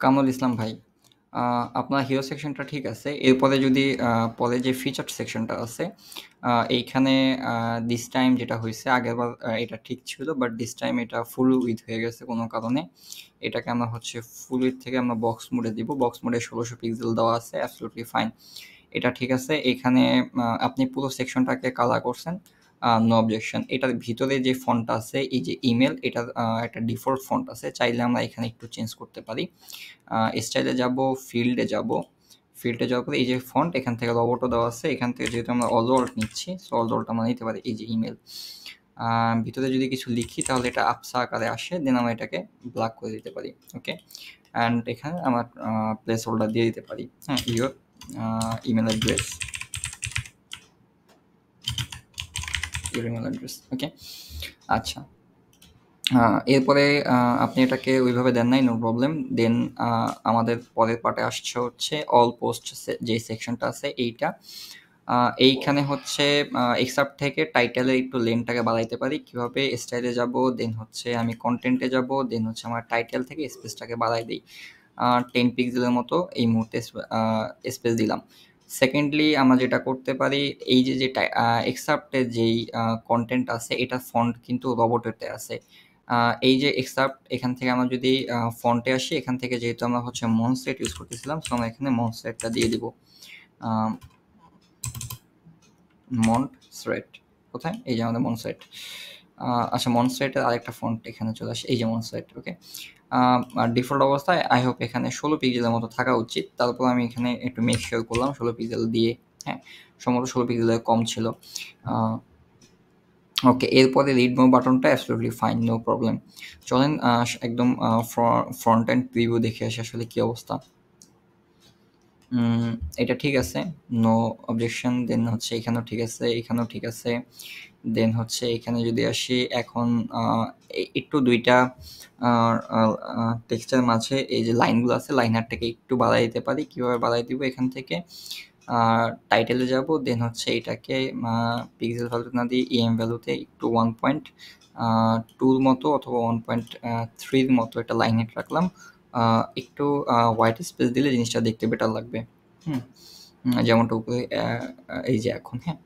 কামরুল ইসলাম ভাই আপনার হিরো সেকশনটা ঠিক আছে। এরপরে যদি পরে যে ফিচার সেকশনটা আছে, এইখানে দিস টাইম যেটা হয়েছে আগেরবার এটা ঠিক ছিল বাট দিস টাইম এটা ফুল উইথ হয়ে গেছে কোনো কারণে। এটাকে আমরা হচ্ছে ফুল উইথ থেকে আমরা বক্স মোডে দিব। বক্স মোডে ষোলোশো পিক্সেল দেওয়া আছে অ্যাবসোলিউটলি ফাইন। এটা ঠিক আছে। এখানে আপনি পুরো সেকশনটাকে কালার করছেন। No objection. এটার ভিতরে যে ফন্টটা আছে এই যে ইমেল এটার একটা ডিফল্ট ফন্ট আছে। চাইলে আমরা এখানে একটু চেঞ্জ করতে পারি। স্টাইলে যাব, ফিল্ডে যাব। ফিল্ডে যাওয়ার পরে এই যে ফন্ট এখান থেকে রোবটও দেওয়া আছে। এখান থেকে যেহেতু আমরা অল ওয়ার্ল্ড নিচ্ছি, সো অল ওয়ার্ল্ড আমরা নিতে পারি এই যে ইমেল ভিতরে যদি কিছু লিখি তাহলে এটা আপসা আকারে আসে। দেন আমরা এটাকে ব্ল্যাক করে দিতে পারি। ওকে? অ্যান্ড এখানে আমার প্লেস হোল্ডার দিয়ে দিতে পারি। হ্যাঁ? Your email address. Your email address. Okay? আচ্ছা। এরপরে আপনি এটাকে ওইভাবে দেন নাই, নো প্রবলেম। দেন আমাদের পরের পার্টে আসছে হচ্ছে অল পোস্ট যে সেকশনটা আছে এইটা। এইখানে হচ্ছে আ এক্সচার্ট থেকে টাইটেলের একটু লেনটাকে বাড়াইতে পারি। কীভাবে? স্টাইলে যাব দেন হচ্ছে আমি কন্টেন্টে যাব, দেন হচ্ছে আমার টাইটেল থেকে স্পেসটাকে বাড়ায় দিই টেন 10 পিক্সেলের মতো এই মুহূর্তে স্পেস দিলাম। সেকেন্ডলি আমরা যেটা করতে পারি এই যে, যে টাই আ এক্সচার্ট এর যেই কন্টেন্ট আছে এটা ফন্ট কিন্তু রোবটেতে আছে। এই যে এক্সচার্ট এখান থেকে আমরা যদি ফন্টে আসি এখান থেকে যেহেতু আমরা হচ্ছে মনস্টেট ইউজ করতেছিলাম, সো আমরা এখানে মনস্টেটটা দিয়ে দিব। মন্টস্রেট কোথায়? এই যে আমাদের মনস্রেট। আ আচ্ছা মনস্রেটের আরেকটা ফন্ট এখানে চলে আসে। এই যে মনস্রেট। ওকে? ডিফল্ট অবস্থায় আই হোপ এখানে ১৬ পিক্সেলের মতো থাকা উচিত। তারপর আমি এখানে একটু মেক শেয়ার করলাম ১৬ পিক্সেল দিয়ে। হ্যাঁ? সম্ভবত ১৬ পিক্সেলের কম ছিল। ওকে, এরপরে রিড মোর বাটনটা অ্যাবসলিউটলি ফাইন, নো প্রবলেম। চলেন একদম ফ্র ফ্রন্ট অ্যান্ড প্রিভিউ দেখে আসি আসলে কী অবস্থা। এটা ঠিক আছে। No objection. দেন হচ্ছে এখানেও ঠিক আছে, এখানেও ঠিক আছে। দেন হচ্ছে এখানে যদি আসি এখন একটু ২ টা আ আ আ টেক্সটের মাঝে এই যে লাইনগুলো আছে লাইনারটাকে একটু বাড়ায় দিতে পারি। কীভাবে বাড়ায় দিব? এখান থেকে টাইটেলে যাব, দেন হচ্ছে এটাকে পিক্সেল ভ্যালু না দিয়ে ইএম ভ্যালুতে একটু ওয়ান পয়েন্ট টুর মতো অথবা ওয়ান পয়েন্ট থ্রির মতো একটা লাইন রাখলাম। একটু হোয়াইট স্পেস দিলে জিনিসটা দেখতে বেটার লাগবে। হুম? যেমনটা উপরে এই যে এখন, হ্যাঁ?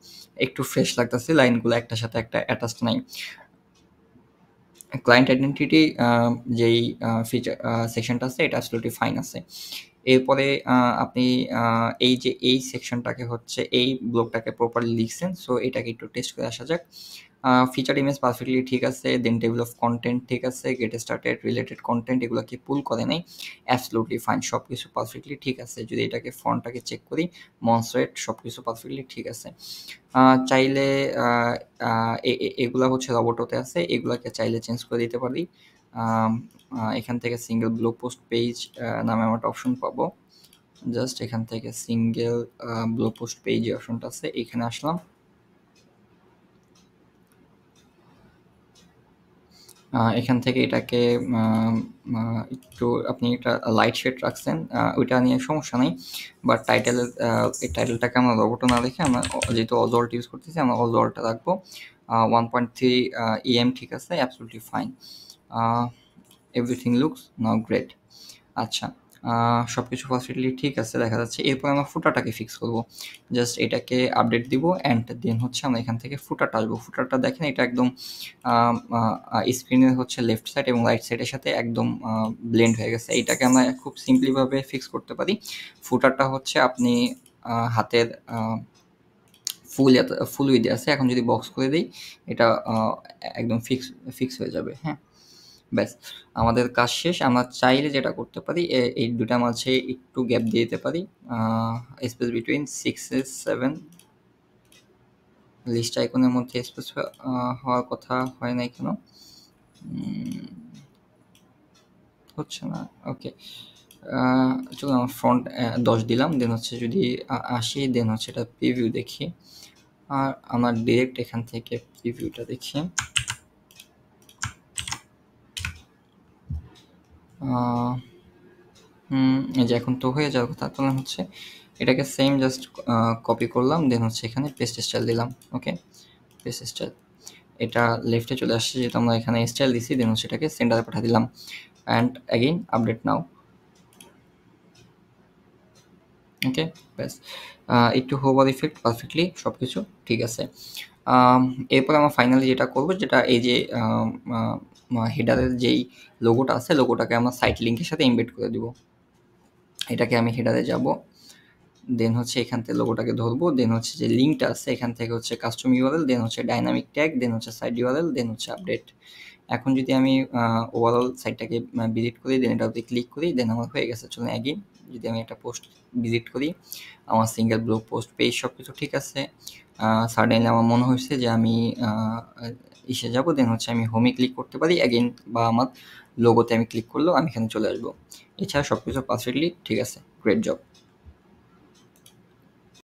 একটু ফ্রেশ লাগতেছে লাইনগুলো একটার সাথে একটা অ্যাটাচ নাই। ক্লায়েন্ট আইডেন্টিটি যেই ফিচার সেকশনটা আছে এটা অ্যাবসোলিউটলি ফাইন আছে। এরপরে আপনি এই যে এই সেকশনটাকে হচ্ছে এই ব্লকটাকে প্রপারলি লিখছেন। সো এটাকে একটু টেস্ট করে আসা যাক। ফিচার ইমেজ পারফেক্টলি ঠিক আছে। দেন টেবল অফ কন্টেন্ট ঠিক আছে। গেট স্টার্টেড, রিলেটেড কনটেন্ট এগুলাকে পুল করে নাই। Absolutely fine. সব কিছু পারফেক্টলি ঠিক আছে। যদি এটাকে ফন্টটাকে চেক করি, মনস্ট্রেট সবকিছু পারফেক্টলি ঠিক আছে। চাইলে এগুলা হচ্ছে রোবটতে আছে। এগুলাকে চাইলে চেঞ্জ করে দিতে পারি। এখান থেকে সিঙ্গেল ব্লগ পোস্ট পেজ নামে আমরা একটা অপশন পাবো। জাস্ট এখান থেকে single a blog post page অপশনটা আছে এখানে আসলাম। এখান থেকে এটাকে একটু আপনি একটা লাইট শেড রাখছেন। ওইটা নিয়ে সমস্যা নেই বাট টাইটেলের এই টাইটেলটাকে আমরা রোবটও না দেখে আমরা যেহেতু অজল্ট ইউজ করতেছি আমরা অজল্টটা রাখব। ওয়ান পয়েন্ট থ্রি ইএম ঠিক আছে, absolutely fine. Everything looks now great. আচ্ছা, আ সবকিছু পারফেক্টলি ঠিক আছে, দেখা যাচ্ছে। এরপর আমরা ফুটারটাকে ফিক্স করব। জাস্ট এটাকে আপডেট দিব অ্যান্ড দেন হচ্ছে আমরা এখান থেকে ফুটারটা আসব। ফুটারটা দেখেন, এটা একদম স্ক্রিনের হচ্ছে লেফট সাইড এবং রাইট সাইডের সাথে একদম ব্লেন্ড হয়ে গেছে। এইটাকে আমরা খুব সিম্পলি ভাবে ফিক্স করতে পারি। ফুটারটা হচ্ছে আপনি হাতের ফুল ফুল উইথ আছে। এখন যদি বক্স করে দেই, এটা একদম ফিক্স ফিক্স হয়ে যাবে। হ্যাঁ? ব্যাস, আমাদের কাজ শেষ। আমরা চাইলে যেটা করতে পারি এই দুটা মাঝে একটু গ্যাপ দিয়ে দিতে পারি। স্পেস বিটুইন 6 7 লিস্ট আইকনের মধ্যে স্পেস হওয়ার কথা হয় নাই কেন? হচ্ছে না। ওকে। চলুন আমরা অ্যা ১০ দিলাম। দেন হচ্ছে যদি আসি দেন হচ্ছে এটা প্রিভিউ দেখি। আর আমার ডিরেক্ট এখান থেকে প্রিভিউটা দেখি। আ হুম, এই যে এখন তো হয়ে যাওয়ার কথা। তাহলে হচ্ছে এটাকে সেম জাস্ট কপি করলাম। দেন হচ্ছে এখানে পেস্ট স্টাইল দিলাম। ওকে? Paste style. এটা লেফটে চলে আসছে, যেহেতু আমরা এখানে স্টাইল দিছি দেন হচ্ছে এটাকে সেন্টারে পাঠায় দিলাম। And again update now. Okay ব্যাস একটু হোভার ইফেক্ট পারফেক্টলি সব কিছু ঠিক আছে এরপর আমরা ফাইনালি যেটা করব, যেটা এই যে হেডারের যেই লোগোটা আছে লোগোটাকে আমরা সাইট লিঙ্কের সাথে ইমবেড করে দিব। এটাকে আমি হেডারে যাব দেন হচ্ছে এখান থেকে লোগোটাকে ধরবো দেন হচ্ছে যে লিঙ্কটা আছে, এখান থেকে হচ্ছে কাস্টম ইউআরএল দেন হচ্ছে ডাইনামিক ট্যাগ দেন হচ্ছে সাইড ইউআরএল দেন হচ্ছে আপডেট এখন যদি আমি ওভারঅল সাইটটাকে ভিজিট করি দেন এটাতে ক্লিক করি দেন আমার হয়ে গেছে, চলুন অ্যাগেন যদি আমি একটা পোস্ট ভিজিট করি, আমার সিঙ্গেল ব্লগ পোস্ট পেজ সব কিছু ঠিক আছে সাডেনলি আমার মনে হয়েছে যে আমি এসে যাব দেন হচ্ছে আমি হোমে ক্লিক করতে পারি অ্যাগেন বা আমার লোগোতে আমি ক্লিক করলেও আমি এখানে চলে আসব। এছাড়া সব কিছু পারফেক্টলি ঠিক আছে গ্রেট জব